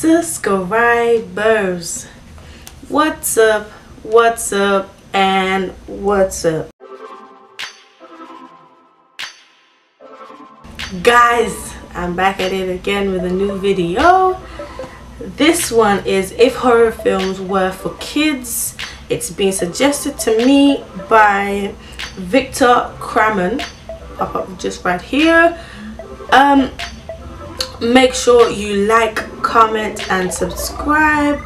subscribers. What's up? What's up? And what's up? Guys, I'm back at it again with a new video. This one is if horror films were for kids. It's been suggested to me by Victor Kramen. Pop up just right here. Um, make sure you like, comment, and subscribe.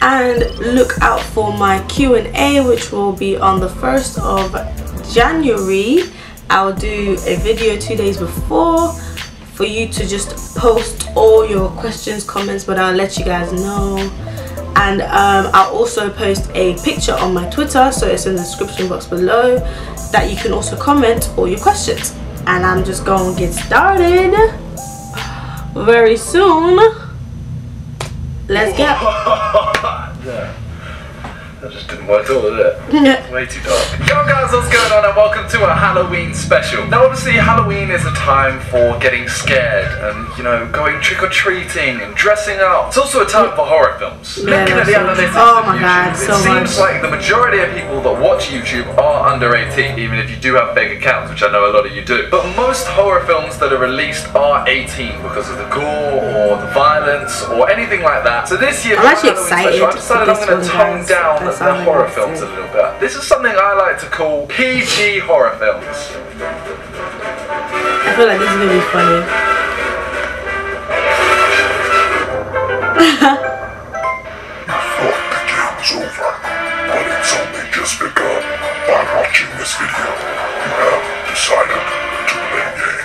And look out for my Q&A, which will be on the 1st of January. I'll do a video two days before for you to just post all your questions, comments, but I'll let you guys know. And um, I'll also post a picture on my Twitter, so it's in the description box below, that you can also comment all your questions. And I'm just to get started very soon. Let's get. That just didn't work at all, did it? Way too dark. Yo guys, what's going on and welcome to a Halloween special. Now obviously Halloween is a time for getting scared and, you know, going trick-or-treating and dressing up. It's also a time for horror films. Yeah, Looking at the so analytics Oh my YouTube, God, it seems much. like the majority of people that watch YouTube are under 18, even if you do have fake accounts, which I know a lot of you do. But most horror films that are released are 18 because of the gore or the violence or anything like that. So this year, I'm for actually Halloween special, I decided I'm excited going to tone down That's the horror films say. a little bit. This is something I like to call PG horror films. I feel like this is gonna be funny. thought the game was over, but it's only just begun. By watching this video, you have decided to play a game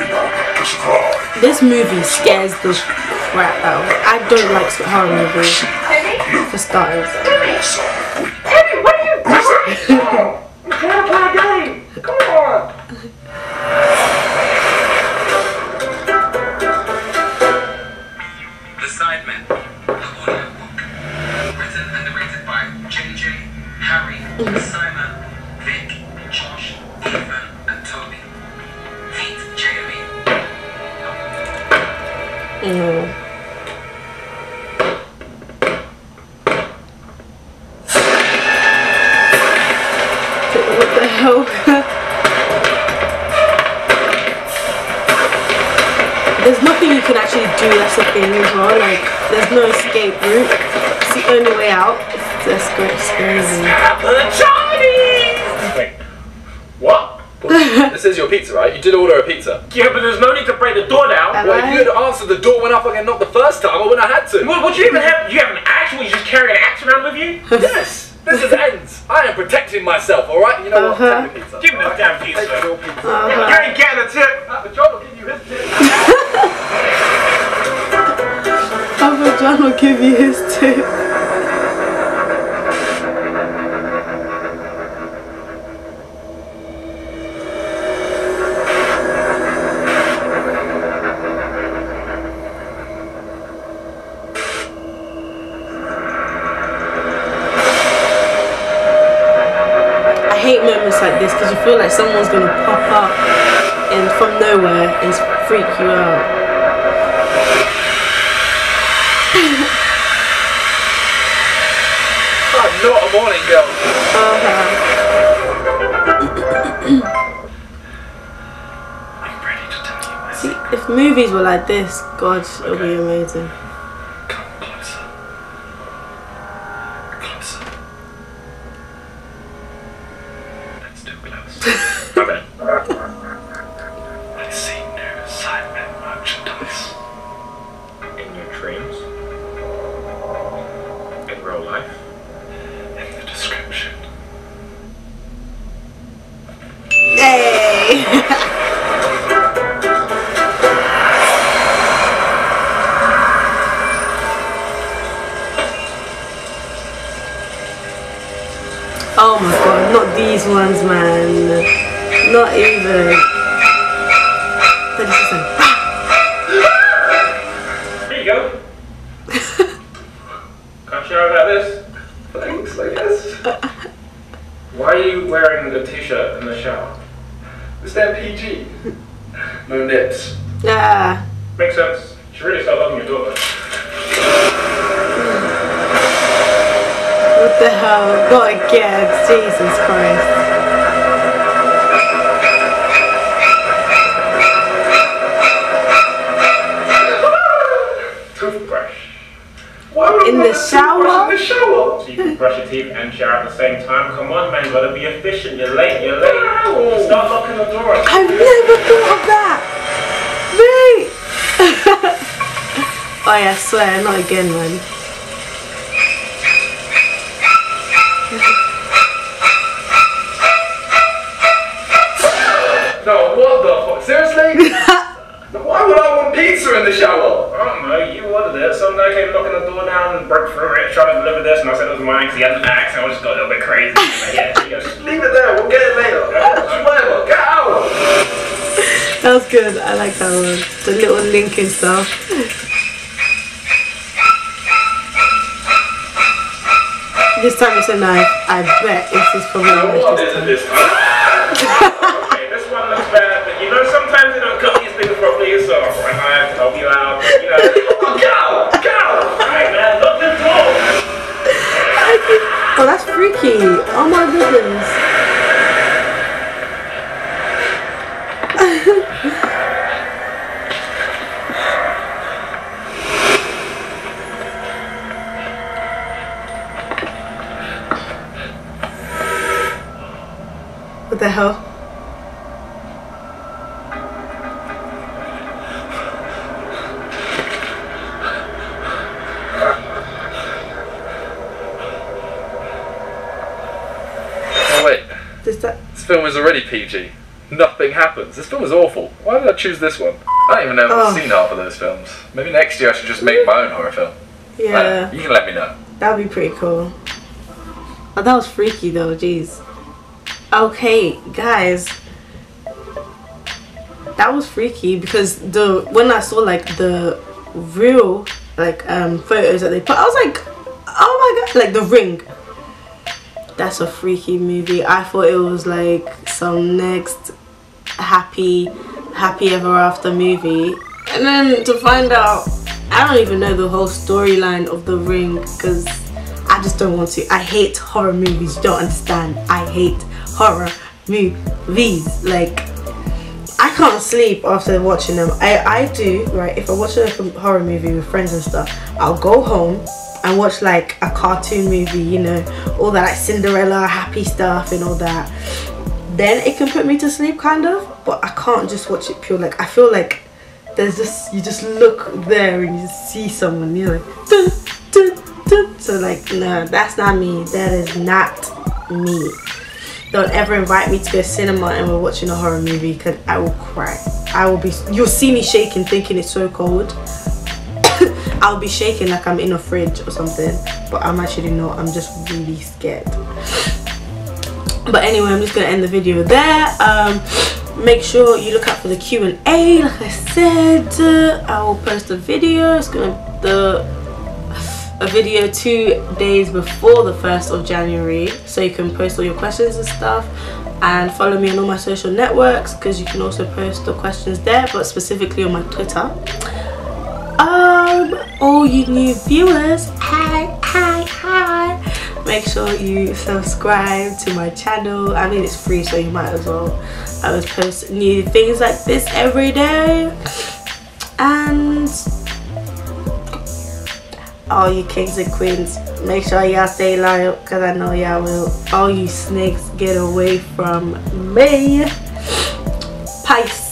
in order to survive. This movie scares the crap out. I don't like horror movies. For starters. Your side win. The Sidemen, a audio book. Written and narrated by JJ, Harry, Simon, Vik, What? There's nothing you can actually do that's a thing as well. Like, there's no escape route. It's the only way out. It's just great scary. Wait, what? this is your pizza, right? You did order a pizza. Yeah, but there's no need to break the door down. Am Well, I? if you had answered the door when I fucking knocked the first time, I wouldn't have had to. What, what do you even have? You have an axe? What, you just carry an axe around with you? Yes, this is ends. I am protecting myself, alright? You know what? Uh-huh. Take the pizza. Give me this damn pizza. Take your pizza. You ain't getting a tip. Uh, the job will give you his tip. Uncle John will give you his tip. Like this because you feel like someone's gonna pop up and from nowhere and freak you out. I'm not a morning girl. Uh-huh. I'm ready to tell you my See, secret. if movies were like this, God, it would be amazing. Come closer. Closer. Let's do close. Okay. I see new Sidemen merchandise. In your dreams? In real life? In the description. Hey! oh my god, not these ones, man. Not even. 30 seconds. There you go. Can't sure about this. Thanks, I guess. Why are you wearing the t-shirt in the shower? Is that PG? No nips. Yeah. Makes sense. You should really start loving your daughter. What the hell? Not again. Jesus Christ. In the shower? In the shower. So you can brush your teeth and shower at the same time. Come on, man, gotta be efficient. You're late, you're late. Ow. Start locking the door. I've never thought of that. Mate. oh yeah, I swear, not again, man. No, what the fuck? Seriously? Why would I want pizza in the shower? I don't know, you ordered it. Some guy came knocking the door down and broke through it, trying to deliver this, and I said it was mine because he had an axe, and I just got a little bit crazy. Like, yeah, here you go. Leave it there. We'll get it later. Whatever. Get out. That was good. I like that one. The little link and stuff. This time it's a knife. I bet it is is probably Now, the what worst this it time. this time? freaky. Oh my goodness. what the hell? Oh, wait. Is that? This film is already PG. Nothing happens. This film is awful. Why did I choose this one? I don't even know if Oh. I've seen half of those films. Maybe next year I should just make my own horror film. I don't know. Yeah, You can let me know. that'd be pretty cool. Oh, that was freaky though. Jeez. Okay, guys. That was freaky because the when I saw like the real like um photos that they put, I was like, oh my god, like the ring. That's a freaky movie. I thought it was like some next happy happy ever after movie. And then to find out I don't even know the whole storyline of the ring because I just don't want to. I hate horror movies. You don't understand. I hate horror movies. Like I can't sleep after watching them. I, I do, right, if I watch a horror movie with friends and stuff, I'll go home and watch like a cartoon movie, you know, all that like Cinderella, happy stuff and all that. Then it can put me to sleep kind of, but I can't just watch it pure like I feel like there's just you just look there and you see someone, you're like dun, dun, dun. so like no, that's not me. That is not me. Don't ever invite me to a cinema and we're watching a horror movie because I will cry. I will be. You'll see me shaking, thinking it's so cold. I'll be shaking like I'm in a fridge or something, but I'm actually not. I'm just really scared. But anyway, I'm just gonna end the video there. Um, make sure you look out for the Q and A. Like I said, I will post a video. It's gonna the a video two days before the 1st of January so you can post all your questions and stuff and follow me on all my social networks because you can also post the questions there but specifically on my Twitter all you new viewers. Hi hi hi. Make sure you subscribe to my channel. I mean it's free so you might as well I will post new things like this every day. And all you kings and queens make sure y'all stay loyal because i know y'all will. All you snakes get away from me. Peace